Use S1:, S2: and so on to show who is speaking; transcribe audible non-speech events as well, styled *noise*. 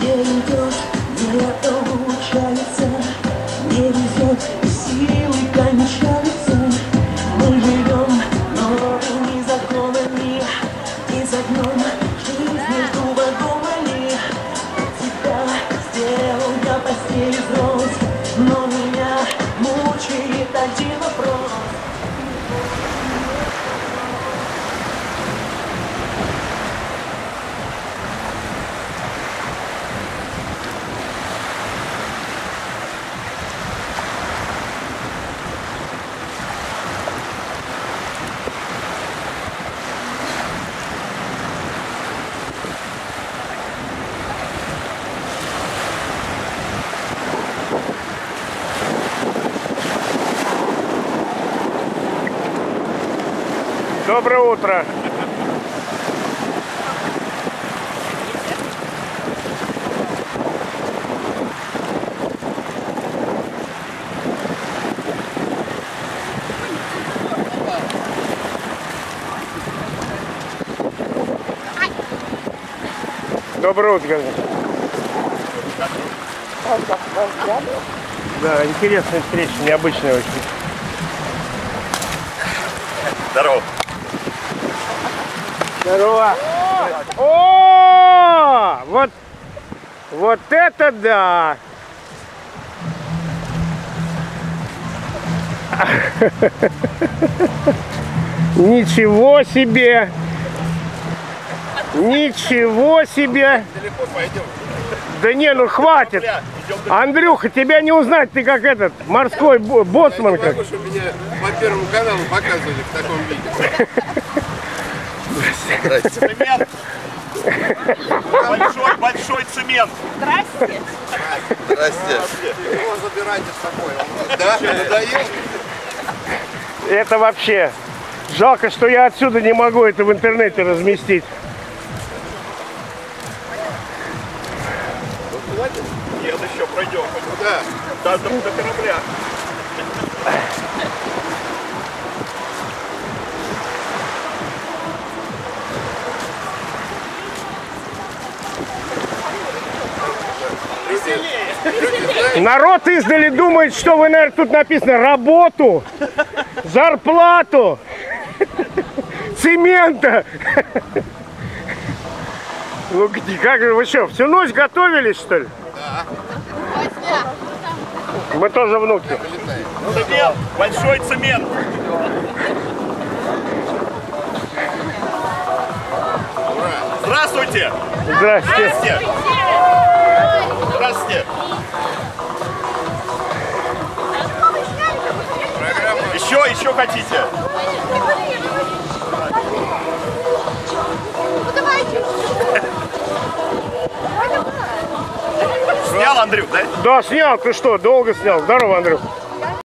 S1: не идет, не получается, не везет, силы кончаются. Мы живем новыми законами, и за дном жизнь между вагонами. Тебя сделал я постель взрослый, но меня мучает один вопрос.
S2: Доброе утро. Доброе утро. Да, интересная встреча, необычная очень.
S3: Здорово.
S2: Здорово. О, вот, вот это да. *laughs* Ничего себе. Ничего себе. Далеко
S3: пойдем.
S2: Да не, ну хватит. Андрюха, тебя не узнать, ты как этот, морской бо- боцман. Не Как. могу,
S4: чтобы меня по первому каналу показывали в таком виде. *laughs*
S3: цемент. Большой, большой цемент. Здрасте. Здрасте.
S4: Его забирайте с собой. Он- Да?
S3: Надоел?
S2: Это вообще. Жалко, что я отсюда не могу это в интернете разместить.
S3: Нет, еще пройдем. Да. До, до, до корабля.
S2: Народ издали думает, что вы, наверное, тут написано работу, зарплату, цемента. Ну как же вы что, всю ночь готовились, что ли? Мы тоже внуки.
S3: Цемент. Большой цемент. Здравствуйте.
S2: Здрасте.
S3: Здравствуйте. Еще, еще хотите? Ну. Снял, Андрюк, да?
S2: Да, снял, ты что, долго снял? Здорово, Андрюх.